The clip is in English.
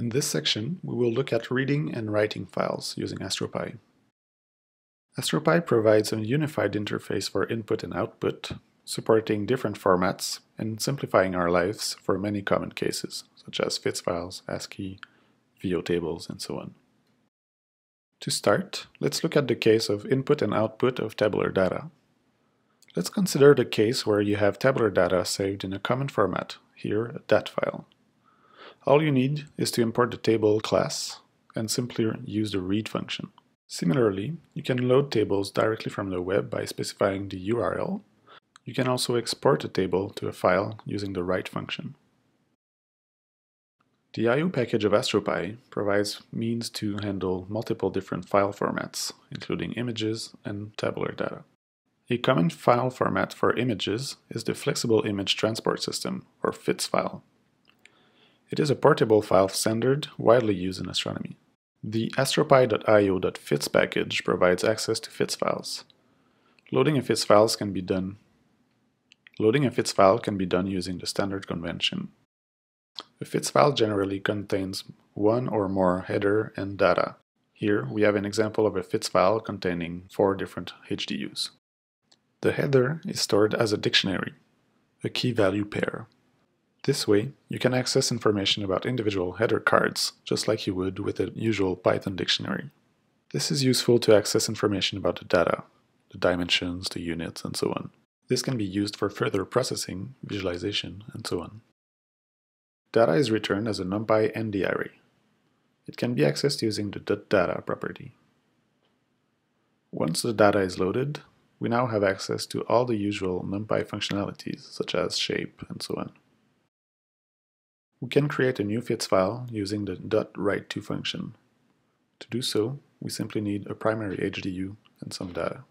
In this section, we will look at reading and writing files using AstroPy. AstroPy provides a unified interface for input and output, supporting different formats and simplifying our lives for many common cases, such as FITS files, ASCII, VO tables, and so on. To start, let's look at the case of input and output of tabular data. Let's consider the case where you have tabular data saved in a common format, here a DAT file. All you need is to import the table class and simply use the read function. Similarly, you can load tables directly from the web by specifying the URL. You can also export a table to a file using the write function. The I.O. package of AstroPy provides means to handle multiple different file formats, including images and tabular data. A common file format for images is the Flexible Image Transport System, or FITS file. It is a portable file standard widely used in astronomy. The astropy.io.fits package provides access to FITS files. Loading a FITS files can be done Loading a FITS file can be done using the standard convention. A FITS file generally contains one or more header and data. Here we have an example of a FITS file containing four different HDUs. The header is stored as a dictionary, a key value pair. This way, you can access information about individual header cards, just like you would with a usual Python dictionary. This is useful to access information about the data, the dimensions, the units, and so on. This can be used for further processing, visualization, and so on. Data is returned as a NumPy ND array. It can be accessed using the .data property. Once the data is loaded, we now have access to all the usual NumPy functionalities, such as shape and so on. We can create a new fits file using the .writeto function. To do so, we simply need a primary HDU and some data.